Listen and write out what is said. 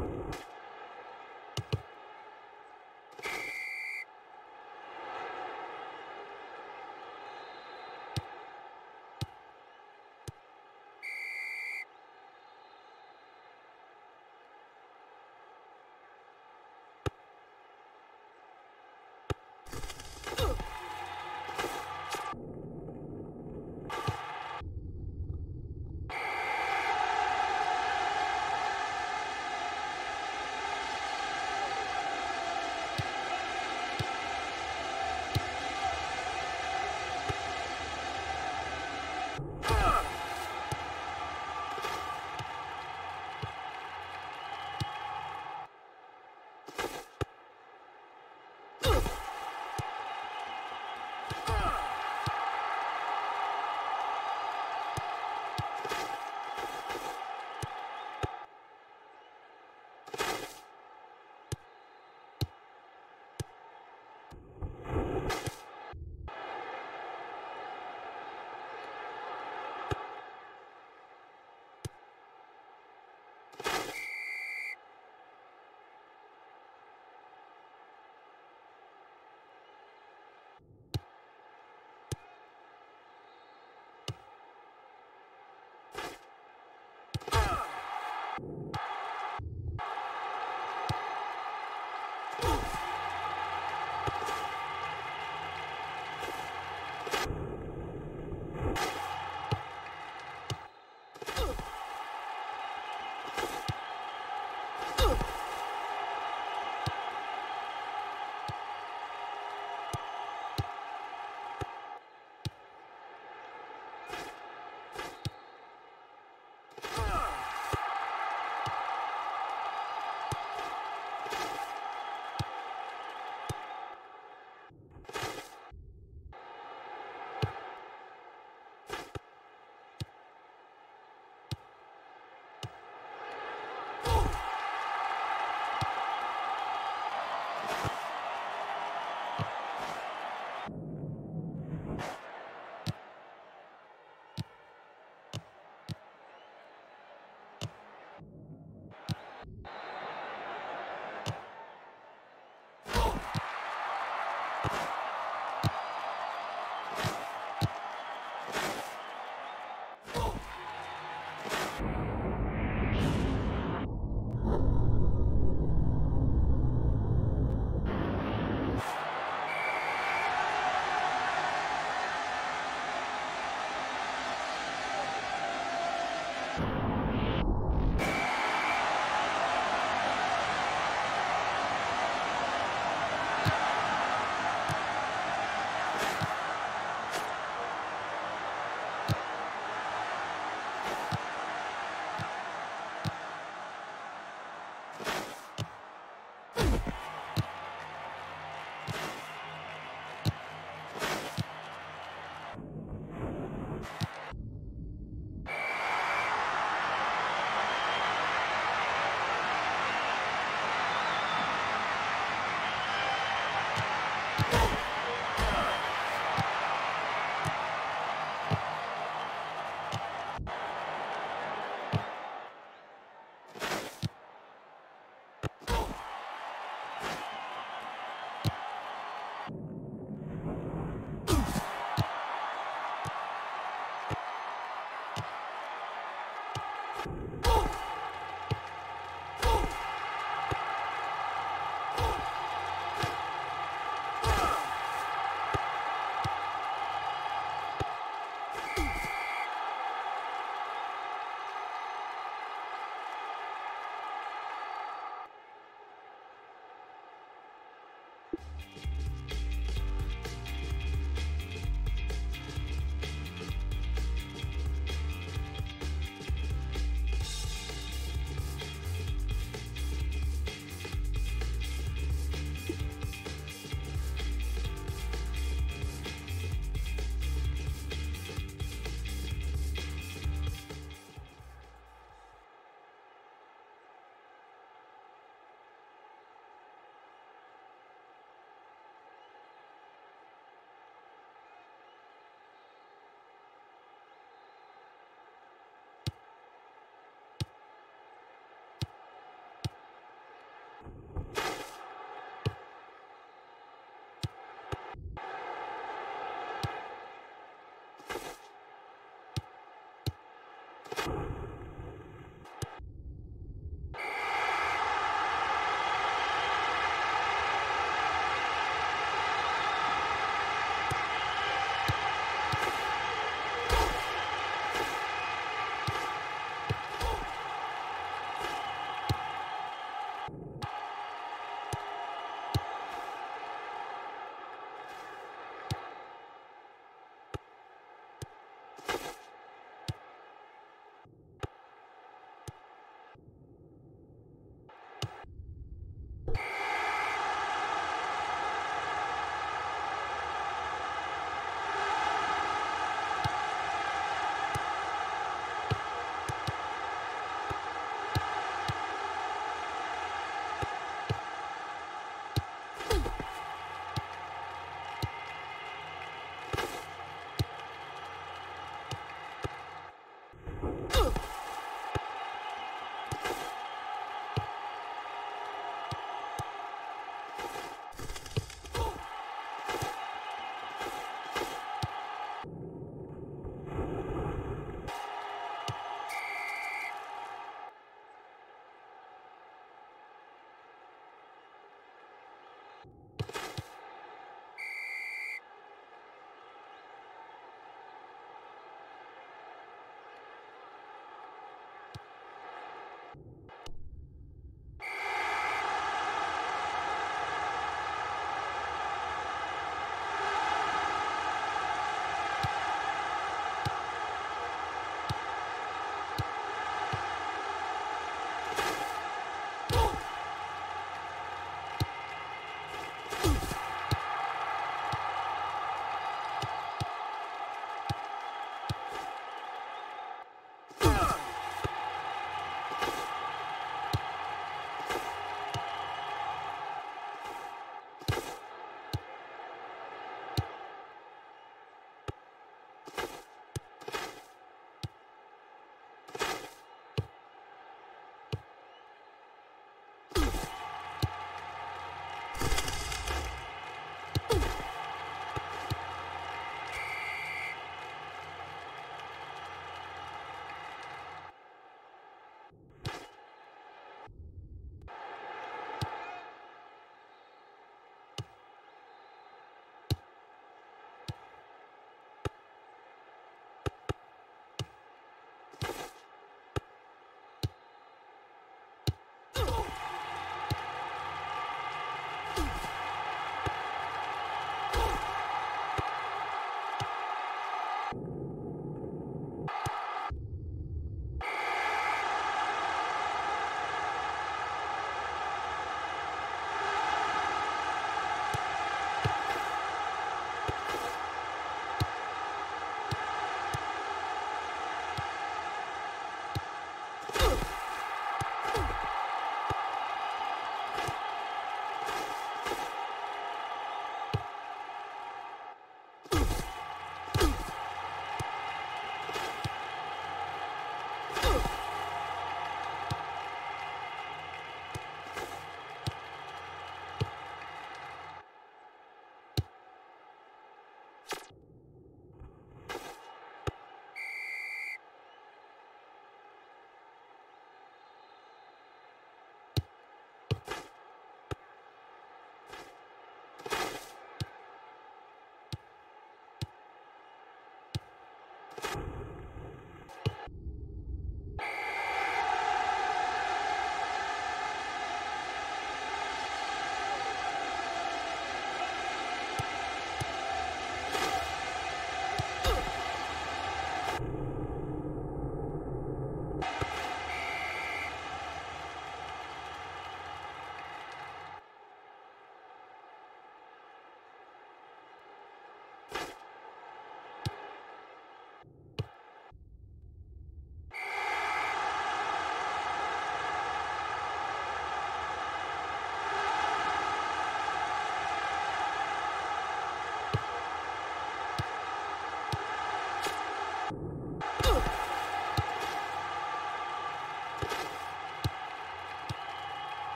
you you